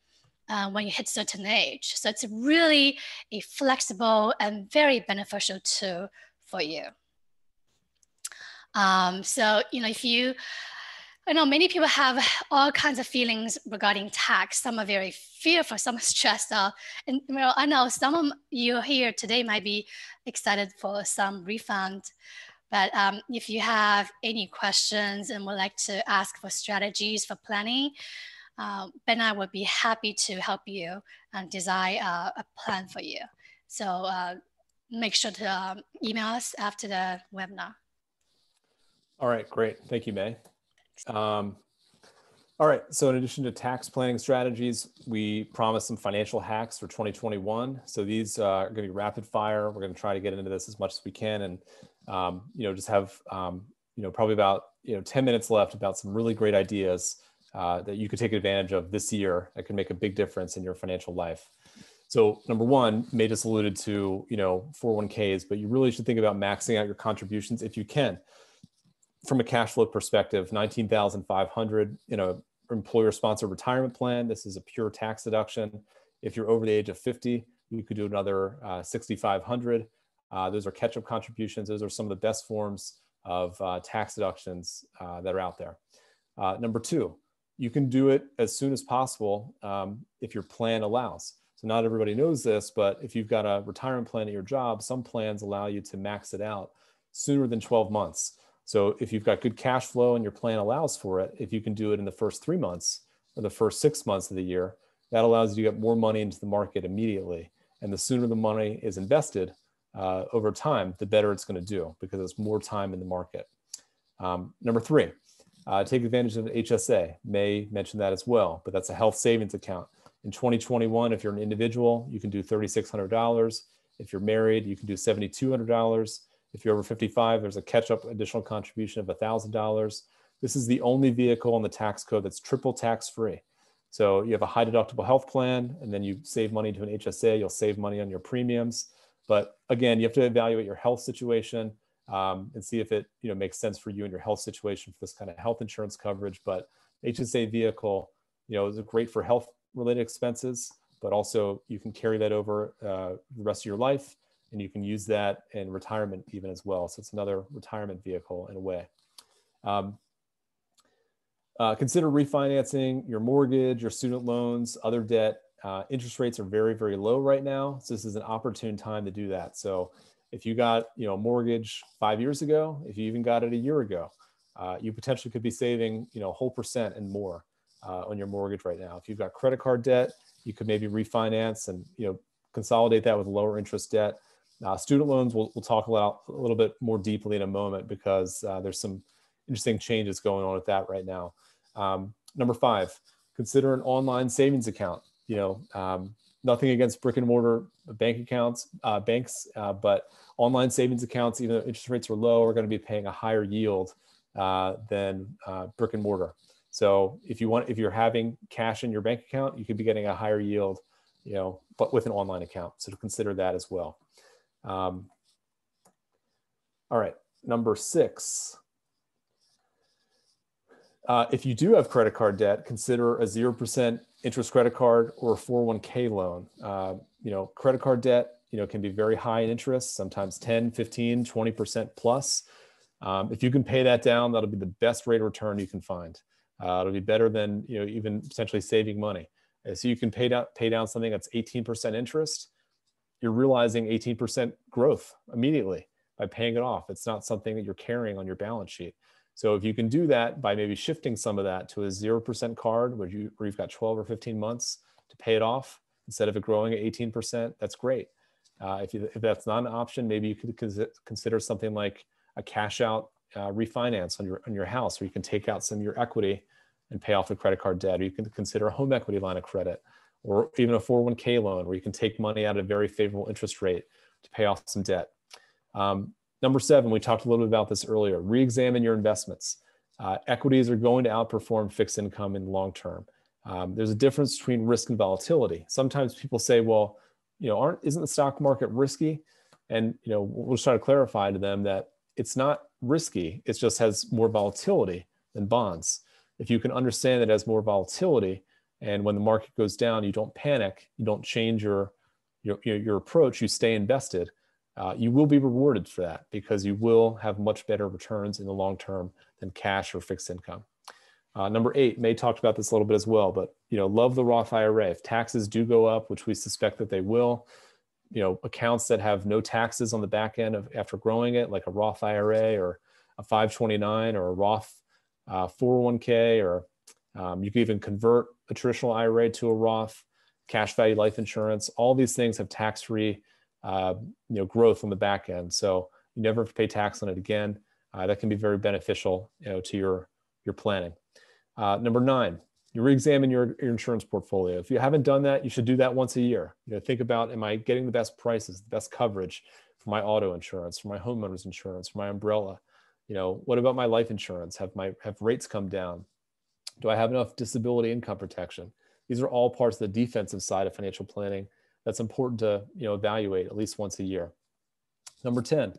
Speaker 3: Uh, when you hit certain age. So it's really a flexible and very beneficial tool for you. Um, so, you know, if you I know many people have all kinds of feelings regarding tax. Some are very fearful, some are stressed out. And well, I know some of you here today might be excited for some refund. But um, if you have any questions and would like to ask for strategies for planning, uh, Ben and I would be happy to help you and design uh, a plan for you. So uh, make sure to um, email us after the webinar.
Speaker 2: All right, great. Thank you, May. Um, all right, so in addition to tax planning strategies, we promised some financial hacks for 2021. So these uh, are going to be rapid fire. We're going to try to get into this as much as we can, and um, you know, just have um, you know probably about you know 10 minutes left about some really great ideas uh, that you could take advantage of this year that can make a big difference in your financial life. So number one, May just alluded to you know 401ks, but you really should think about maxing out your contributions if you can from a cash flow perspective, 19,500 in a employer sponsored retirement plan. This is a pure tax deduction. If you're over the age of 50, you could do another uh, 6,500. Uh, those are catch-up contributions. Those are some of the best forms of uh, tax deductions uh, that are out there. Uh, number two, you can do it as soon as possible um, if your plan allows. So not everybody knows this, but if you've got a retirement plan at your job, some plans allow you to max it out sooner than 12 months. So if you've got good cash flow and your plan allows for it, if you can do it in the first three months or the first six months of the year, that allows you to get more money into the market immediately. And the sooner the money is invested uh, over time, the better it's going to do because it's more time in the market. Um, number three, uh, take advantage of HSA. May mentioned that as well, but that's a health savings account. In 2021, if you're an individual, you can do $3,600. If you're married, you can do $7,200. If you're over 55, there's a catch up additional contribution of $1,000. This is the only vehicle in the tax code that's triple tax free. So you have a high deductible health plan, and then you save money to an HSA, you'll save money on your premiums. But again, you have to evaluate your health situation um, and see if it you know makes sense for you and your health situation for this kind of health insurance coverage. But HSA vehicle, you know, is great for health related expenses, but also you can carry that over uh, the rest of your life and you can use that in retirement even as well. So it's another retirement vehicle in a way. Um, uh, consider refinancing your mortgage, your student loans, other debt. Uh, interest rates are very, very low right now. So this is an opportune time to do that. So if you got you know a mortgage five years ago, if you even got it a year ago, uh, you potentially could be saving you know a whole percent and more uh, on your mortgage right now. If you've got credit card debt, you could maybe refinance and you know consolidate that with lower interest debt. Uh, student loans, we'll, we'll talk about a little bit more deeply in a moment because uh, there's some interesting changes going on with that right now. Um, number five, consider an online savings account. You know, um, nothing against brick and mortar bank accounts, uh, banks, uh, but online savings accounts, even though interest rates are low, are going to be paying a higher yield uh, than uh, brick and mortar. So if you want, if you're having cash in your bank account, you could be getting a higher yield, you know, but with an online account. So to consider that as well. Um, all right, number six. Uh, if you do have credit card debt, consider a 0% interest credit card or a 401k loan. Uh, you know, credit card debt, you know, can be very high in interest, sometimes 10, 15, 20% plus. Um, if you can pay that down, that'll be the best rate of return you can find. Uh, it'll be better than, you know, even potentially saving money. so you can pay down, pay down something that's 18% interest you're realizing 18% growth immediately by paying it off. It's not something that you're carrying on your balance sheet. So if you can do that by maybe shifting some of that to a 0% card where, you, where you've got 12 or 15 months to pay it off instead of it growing at 18%, that's great. Uh, if, you, if that's not an option, maybe you could consider something like a cash out uh, refinance on your, on your house where you can take out some of your equity and pay off the credit card debt. Or you can consider a home equity line of credit or even a 401k loan where you can take money at a very favorable interest rate to pay off some debt. Um, number seven, we talked a little bit about this earlier, re-examine your investments. Uh, equities are going to outperform fixed income in the long term. Um, there's a difference between risk and volatility. Sometimes people say, well, you know, aren't, isn't the stock market risky? And, you know, we'll try to clarify to them that it's not risky. It just has more volatility than bonds. If you can understand that it has more volatility, and when the market goes down, you don't panic, you don't change your your, your approach, you stay invested. Uh, you will be rewarded for that because you will have much better returns in the long term than cash or fixed income. Uh, number eight, May talked about this a little bit as well, but you know, love the Roth IRA. If taxes do go up, which we suspect that they will, you know, accounts that have no taxes on the back end of after growing it, like a Roth IRA or a 529 or a Roth uh, 401k or um, you can even convert a traditional IRA to a Roth, cash value life insurance. All these things have tax-free, uh, you know, growth on the back end. So you never have to pay tax on it again. Uh, that can be very beneficial, you know, to your your planning. Uh, number nine, you re-examine your, your insurance portfolio. If you haven't done that, you should do that once a year. You know, think about: Am I getting the best prices, the best coverage for my auto insurance, for my homeowners insurance, for my umbrella? You know, what about my life insurance? Have my have rates come down? Do I have enough disability income protection? These are all parts of the defensive side of financial planning that's important to you know, evaluate at least once a year. Number 10,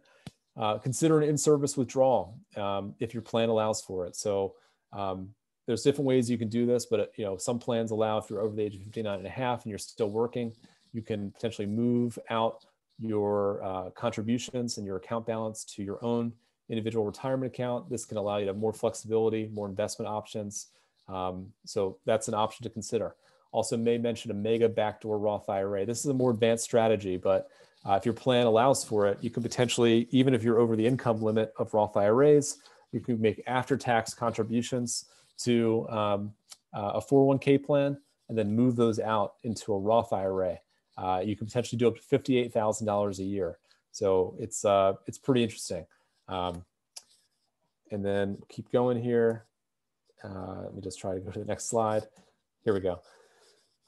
Speaker 2: uh, consider an in-service withdrawal um, if your plan allows for it. So um, there's different ways you can do this, but you know some plans allow if you're over the age of 59 and a half and you're still working, you can potentially move out your uh, contributions and your account balance to your own individual retirement account. This can allow you to have more flexibility, more investment options, um, so that's an option to consider. Also May mention a mega backdoor Roth IRA. This is a more advanced strategy, but Uh, if your plan allows for it, you can potentially, even if you're over the income limit of Roth IRAs, you can make after-tax contributions to um, uh, a 401k plan and then move those out into a Roth IRA. Uh, you can potentially do up to $58,000 a year. So it's, uh, it's pretty interesting. Um, and then keep going here. Uh, let me just try to go to the next slide. Here we go.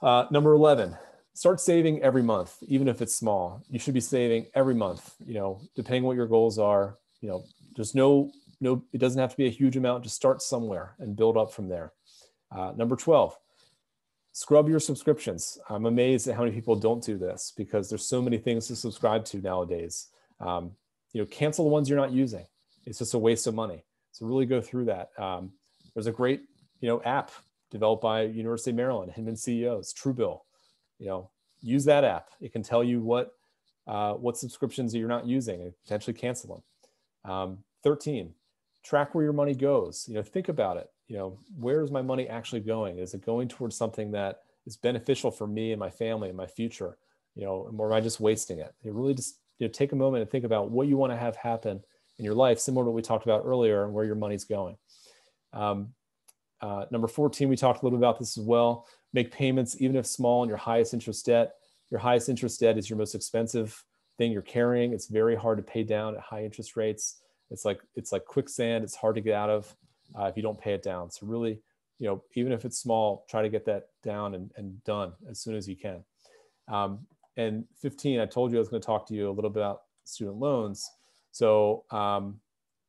Speaker 2: Uh, number 11, start saving every month, even if it's small. You should be saving every month, you know, depending what your goals are, you know, there's no, no, it doesn't have to be a huge amount, just start somewhere and build up from there. Uh, number 12, scrub your subscriptions. I'm amazed at how many people don't do this because there's so many things to subscribe to nowadays. Um, you know, cancel the ones you're not using. It's just a waste of money. So really go through that. Um, there's a great, you know, app developed by University of Maryland, Hinman CEOs, Truebill. You know, use that app. It can tell you what uh, what subscriptions you're not using and potentially cancel them. Um, 13, track where your money goes. You know, think about it. You know, where is my money actually going? Is it going towards something that is beneficial for me and my family and my future? You know, or am I just wasting it? You really just you know take a moment and think about what you want to have happen in your life, similar to what we talked about earlier, and where your money's going. Um, uh, number 14, we talked a little bit about this as well. Make payments, even if small, on your highest interest debt. Your highest interest debt is your most expensive thing you're carrying. It's very hard to pay down at high interest rates. It's like it's like quicksand. It's hard to get out of uh, if you don't pay it down. So really, you know, even if it's small, try to get that down and, and done as soon as you can. Um, and 15, I told you I was going to talk to you a little bit about student loans. So, um,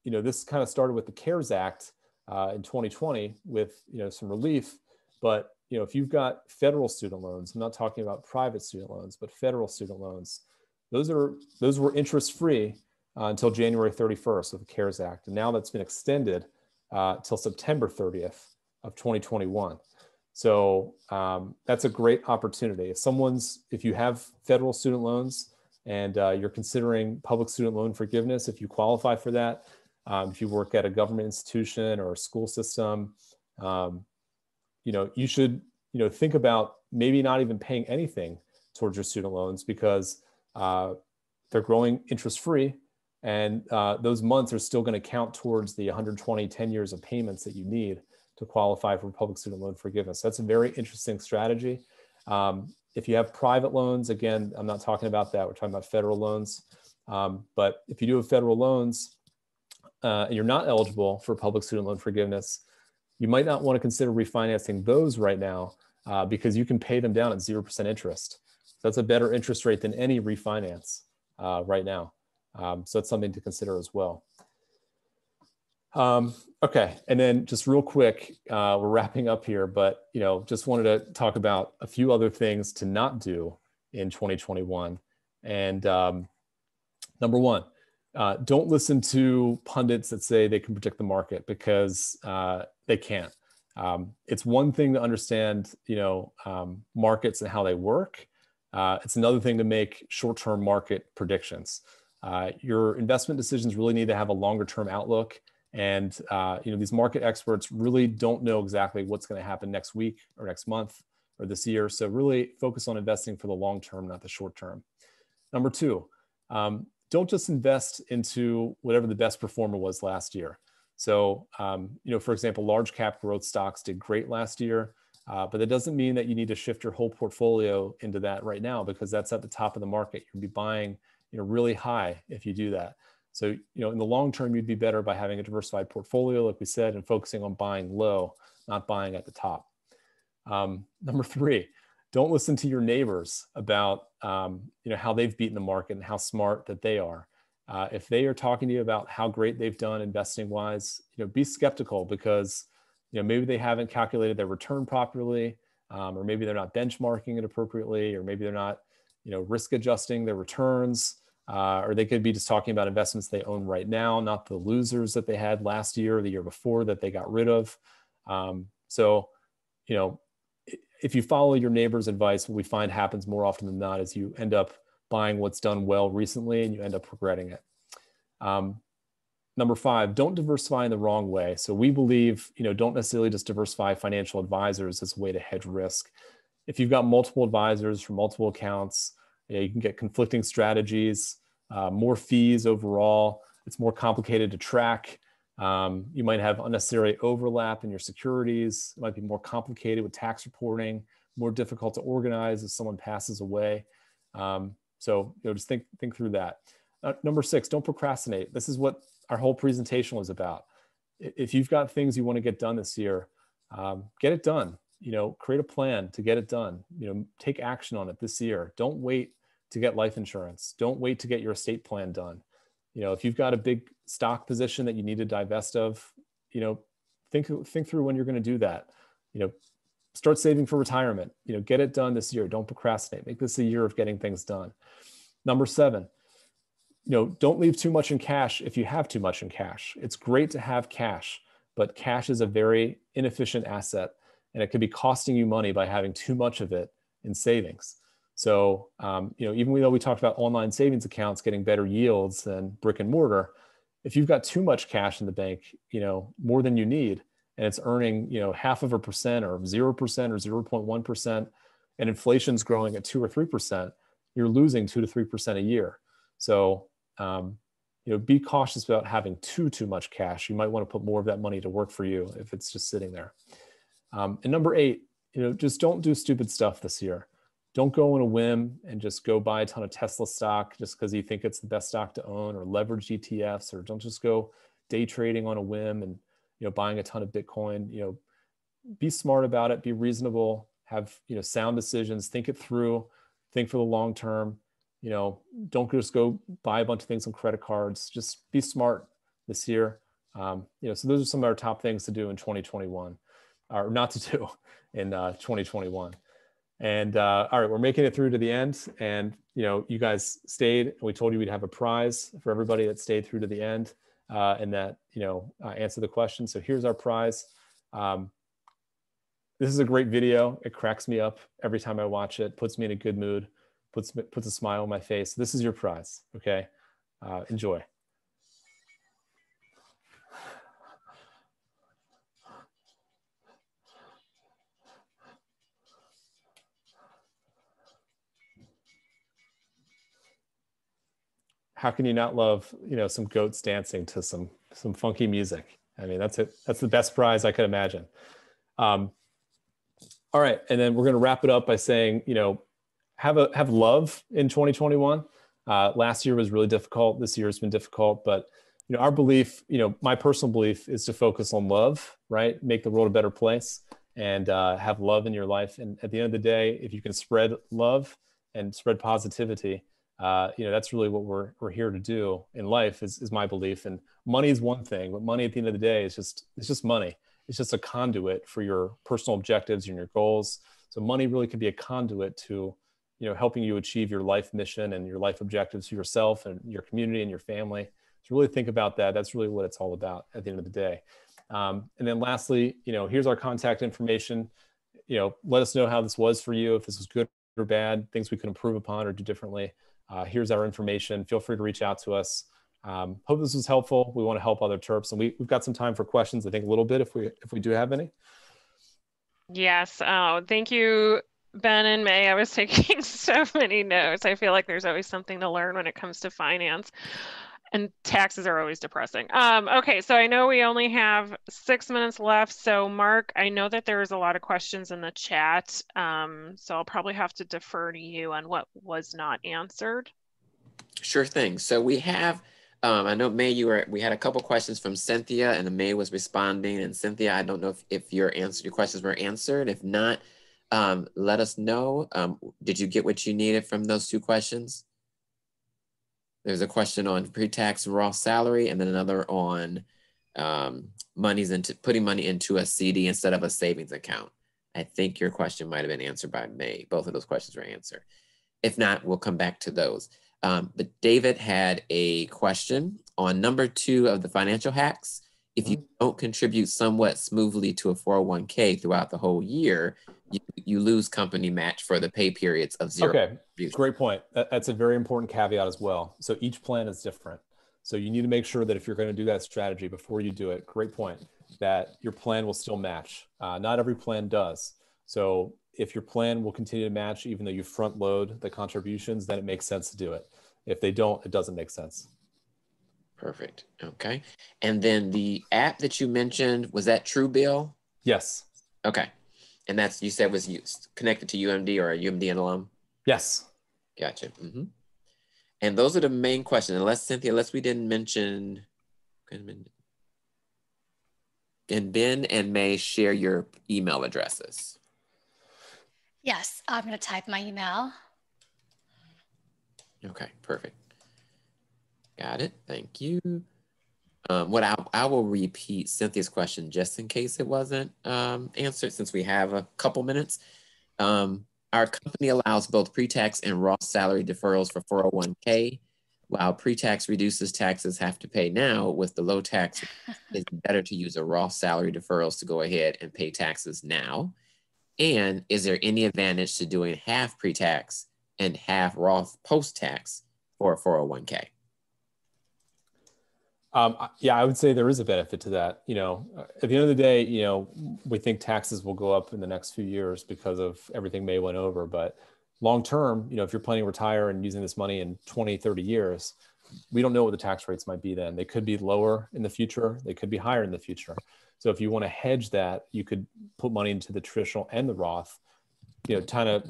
Speaker 2: you know, this kind of started with the CARES Act uh, in 2020 with, you know, some relief. But, you know, if you've got federal student loans, I'm not talking about private student loans, but federal student loans, those are those were interest free uh, until January 31st with the CARES Act, and now that's been extended uh, till September 30th of 2021. So um, that's a great opportunity. If someone's, if you have federal student loans, and uh, you're considering public student loan forgiveness, if you qualify for that, um, if you work at a government institution or a school system, um, you know, you should, you know, think about maybe not even paying anything towards your student loans because uh, they're growing interest free and uh, those months are still going to count towards the 120 10 years of payments that you need to qualify for public student loan forgiveness. That's a very interesting strategy. Um, if you have private loans, again, I'm not talking about that. We're talking about federal loans. Um, but if you do have federal loans uh, and you're not eligible for public student loan forgiveness, you might not want to consider refinancing those right now uh, because you can pay them down at 0% interest. So that's a better interest rate than any refinance uh, right now. Um, so it's something to consider as well. Um, okay, and then just real quick, uh, we're wrapping up here, but you know, just wanted to talk about a few other things to not do in 2021. And um, number one, uh, don't listen to pundits that say they can predict the market because uh, they can't. Um, it's one thing to understand, you know, um, markets and how they work. Uh, it's another thing to make short-term market predictions. Uh, your investment decisions really need to have a longer-term outlook and uh, you know these market experts really don't know exactly what's going to happen next week or next month or this year. So really focus on investing for the long term, not the short term. Number two, um, don't just invest into whatever the best performer was last year. So um, you know, for example, large cap growth stocks did great last year. Uh, but that doesn't mean that you need to shift your whole portfolio into that right now because that's at the top of the market. You'll be buying, you know, really high if you do that. So, you know, in the long term, you'd be better by having a diversified portfolio, like we said, and focusing on buying low, not buying at the top. Um, number three, don't listen to your neighbors about, um, you know, how they've beaten the market and how smart that they are. Uh, if they are talking to you about how great they've done investing wise, you know, be skeptical because, you know, maybe they haven't calculated their return properly, um, or maybe they're not benchmarking it appropriately, or maybe they're not, you know, risk adjusting their returns uh, or they could be just talking about investments they own right now, not the losers that they had last year or the year before that they got rid of. Um, so, you know, if you follow your neighbor's advice, what we find happens more often than not is you end up buying what's done well recently and you end up regretting it. Um, number five, don't diversify in the wrong way. So we believe, you know, don't necessarily just diversify financial advisors as a way to hedge risk. If you've got multiple advisors for multiple accounts, You, know, you can get conflicting strategies, uh, more fees overall. It's more complicated to track. Um, you might have unnecessary overlap in your securities. It might be more complicated with tax reporting, more difficult to organize if someone passes away. Um, so you know, just think think through that. Uh, number six, don't procrastinate. This is what our whole presentation was about. If you've got things you want to get done this year, um, get it done. You know, create a plan to get it done. You know, take action on it this year. Don't wait to get life insurance. Don't wait to get your estate plan done. You know, if you've got a big stock position that you need to divest of, you know, think think through when you're going to do that. You know, start saving for retirement. You know, get it done this year. Don't procrastinate. Make this a year of getting things done. Number seven, you know, don't leave too much in cash if you have too much in cash. It's great to have cash, but cash is a very inefficient asset and it could be costing you money by having too much of it in savings. So, um, you know, even though we talked about online savings accounts getting better yields than brick and mortar, if you've got too much cash in the bank, you know, more than you need, and it's earning, you know, half of a percent or 0% or 0.1%, and inflation's growing at two or 3%, you're losing two to 3% a year. So, um, you know, be cautious about having too, too much cash. You might want to put more of that money to work for you if it's just sitting there. Um, and number eight, you know, just don't do stupid stuff this year. Don't go on a whim and just go buy a ton of Tesla stock just because you think it's the best stock to own or leverage ETFs or don't just go day trading on a whim and, you know, buying a ton of Bitcoin, you know, be smart about it, be reasonable, have, you know, sound decisions, think it through, think for the long term, you know, don't just go buy a bunch of things on credit cards, just be smart this year. Um, you know, so those are some of our top things to do in 2021 or not to do in uh, 2021. And uh, all right, we're making it through to the end. And, you know, you guys stayed we told you we'd have a prize for everybody that stayed through to the end uh, and that, you know, uh, answer the question. So here's our prize. Um, this is a great video. It cracks me up every time I watch it, puts me in a good mood, puts, puts a smile on my face. This is your prize. Okay. Uh, enjoy. How can you not love you know some goats dancing to some some funky music? I mean that's it. That's the best prize i could imagine. Um, all right. And then we're going to wrap it up by saying you know have a have love in 2021 uh, last year was really difficult. This year has been difficult. But you know our belief you know my personal belief is to focus on love right? Make the world a better place and uh, have love in your life. And at the end of the day if you can spread love and spread positivity uh, you know that's really what we're we're here to do in life is, is my belief. And money is one thing but money at the end of the day is just it's just money. It's just a conduit for your personal objectives and your goals. So money really can be a conduit to you know helping you achieve your life mission and your life objectives for yourself and your community and your family. So really think about that. That's really what it's all about at the end of the day. Um, and then lastly you know here's our contact information. You know let us know how this was for you if this was good or bad things we could improve upon or do differently uh, here's our information. Feel free to reach out to us. Um, hope this was helpful. We want to help other Terps, and we, we've got some time for questions. I think a little bit if we if we do have any.
Speaker 1: Yes. Oh, thank you, Ben and May. I was taking so many notes. I feel like there's always something to learn when it comes to finance and taxes are always depressing. Um, okay, so I know we only have six minutes left. So Mark, I know that there was a lot of questions in the chat. Um, so I'll probably have to defer to you on what was not answered.
Speaker 4: Sure thing. So we have, um, I know May, you were, we had a couple questions from Cynthia and May was responding and Cynthia, I don't know if, if your answer, your questions were answered. If not, um, let us know. Um, did you get what you needed from those two questions? There's a question on pre-tax Roth salary and then another on um, money's into putting money into a CD instead of a savings account. I think your question might have been answered by May. Both of those questions were answered. If not, we'll come back to those. Um, but David had a question on number two of the financial hacks. If you mm-hmm. don't contribute somewhat smoothly to a 401k throughout the whole year, you, you lose company match for the pay periods of zero.
Speaker 2: Okay, great point. That's a very important caveat as well. So each plan is different. So you need to make sure that if you're going to do that strategy before you do it, great point, that your plan will still match. Uh, not every plan does. So if your plan will continue to match, even though you front load the contributions, then it makes sense to do it. If they don't, it doesn't make sense.
Speaker 4: Perfect. Okay. And then the app that you mentioned, was that Truebill?
Speaker 2: Yes.
Speaker 4: Okay. And that's, you said was used, connected to UMD or a UMD alum?
Speaker 2: Yes.
Speaker 4: Gotcha. Mm-hmm. And those are the main questions. Unless Cynthia, unless we didn't mention, and Ben and May share your email addresses.
Speaker 3: Yes, I'm going to type my email.
Speaker 4: Okay, perfect. Got it. Thank you. Um, what I, I will repeat Cynthia's question just in case it wasn't um, answered since we have a couple minutes. Um, our company allows both pre-tax and Roth salary deferrals for 401k. While pre-tax reduces taxes have to pay now with the low tax, it's better to use a Roth salary deferrals to go ahead and pay taxes now. And is there any advantage to doing half pre-tax and half Roth post-tax for a 401k?
Speaker 2: Um, yeah, I would say there is a benefit to that. You know, at the end of the day, you know, we think taxes will go up in the next few years because of everything May went over. But long term, you know, if you're planning to retire and using this money in 20, 30 years, we don't know what the tax rates might be then. They could be lower in the future, they could be higher in the future. So if you want to hedge that, you could put money into the traditional and the Roth, you know, kind of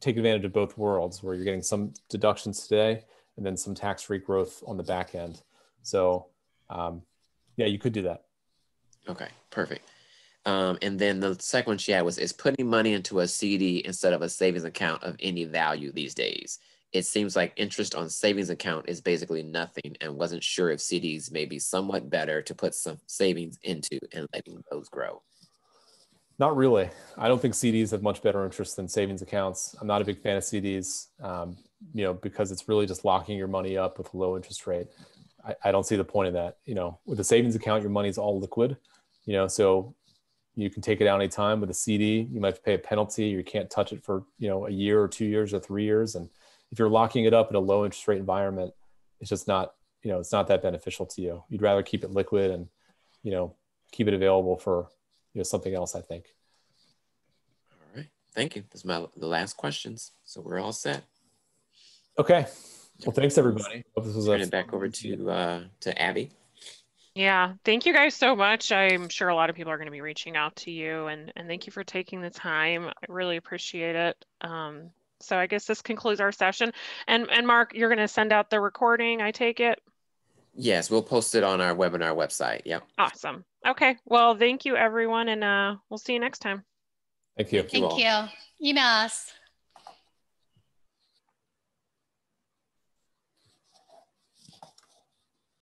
Speaker 2: take advantage of both worlds where you're getting some deductions today and then some tax free growth on the back end. So, um, yeah, you could do that.
Speaker 4: Okay, perfect. Um, and then the second one she had was is putting money into a CD instead of a savings account of any value these days. It seems like interest on savings account is basically nothing and wasn't sure if CDs may be somewhat better to put some savings into and letting those grow.
Speaker 2: Not really. I don't think CDs have much better interest than savings accounts. I'm not a big fan of CDs, um, you know, because it's really just locking your money up with a low interest rate. I, I don't see the point of that. You know, with a savings account, your money's all liquid. You know, so you can take it out anytime. With a CD, you might have to pay a penalty. You can't touch it for you know a year or two years or three years. And if you're locking it up in a low interest rate environment, it's just not you know it's not that beneficial to you. You'd rather keep it liquid and you know keep it available for you know something else. I think.
Speaker 4: All right, thank you. This is my the last questions, so we're all set.
Speaker 2: Okay. Well, thanks everybody.
Speaker 4: Hope this was Turn it back over to uh, to Abby.
Speaker 1: Yeah, thank you guys so much. I'm sure a lot of people are going to be reaching out to you, and and thank you for taking the time. I really appreciate it. Um, so I guess this concludes our session. And and Mark, you're going to send out the recording. I take it.
Speaker 4: Yes, we'll post it on our webinar website. Yep.
Speaker 1: Awesome. Okay. Well, thank you everyone, and uh, we'll see you next time.
Speaker 2: Thank you.
Speaker 3: Thank you. Email us.